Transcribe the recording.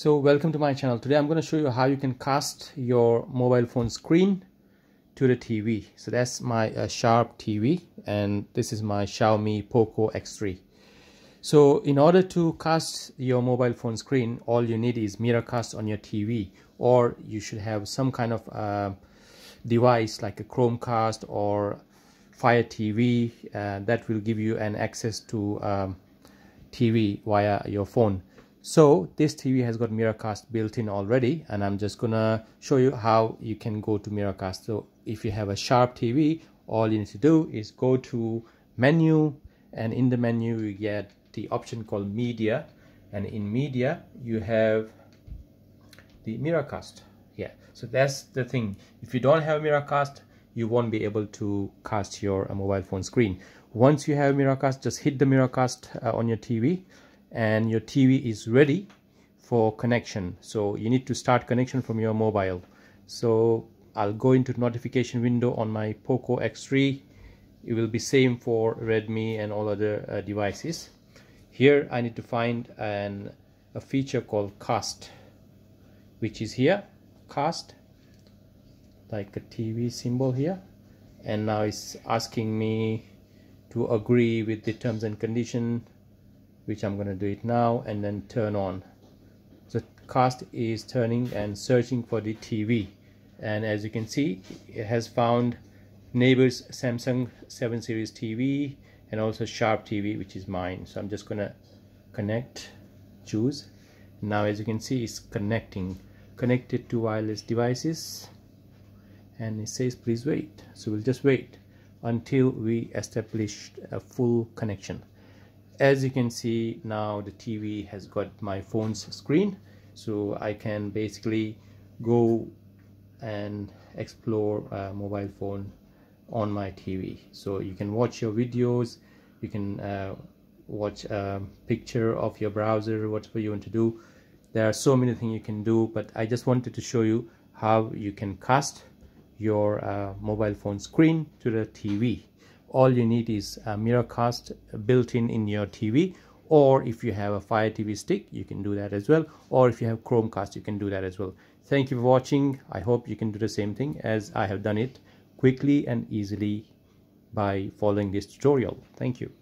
so welcome to my channel. Today i'm going to show you how you can cast your mobile phone screen to the tv so that's my uh, sharp tv and this is my xiaomi poco x3 so in order to cast your mobile phone screen all you need is miracast on your tv or you should have some kind of uh, device like a chromecast or fire tv uh, that will give you an access to um, tv via your phone so this TV has got Miracast built in already and I'm just gonna show you how you can go to Miracast. So if you have a sharp TV all you need to do is go to menu and in the menu you get the option called media. And in media you have the Miracast. Yeah so that's the thing. If you don't have Miracast you won't be able to cast your uh, mobile phone screen. Once you have Miracast just hit the Miracast uh, on your TV and your TV is ready for connection. So you need to start connection from your mobile. So I'll go into notification window on my Poco X3 it will be same for Redmi and all other uh, devices. Here I need to find an a feature called cast which is here. Cast like a TV symbol here. And now it's asking me to agree with the terms and condition which I'm going to do it now and then turn on. The cast is turning and searching for the TV and as you can see it has found neighbors Samsung 7 series TV and also Sharp TV which is mine. So I'm just gonna connect choose. Now as you can see it's connecting connected to wireless devices. And it says please wait. So we'll just wait until we establish a full connection as you can see now the TV has got my phone's screen so I can basically go and explore a mobile phone on my TV so you can watch your videos you can uh, watch a picture of your browser whatever you want to do. There are so many things you can do but I just wanted to show you how you can cast your uh, mobile phone screen to the TV all you need is a Miracast built in in your TV or if you have a Fire TV stick you can do that as well or if you have Chromecast you can do that as well. Thank you for watching. I hope you can do the same thing as I have done it quickly and easily by following this tutorial. Thank you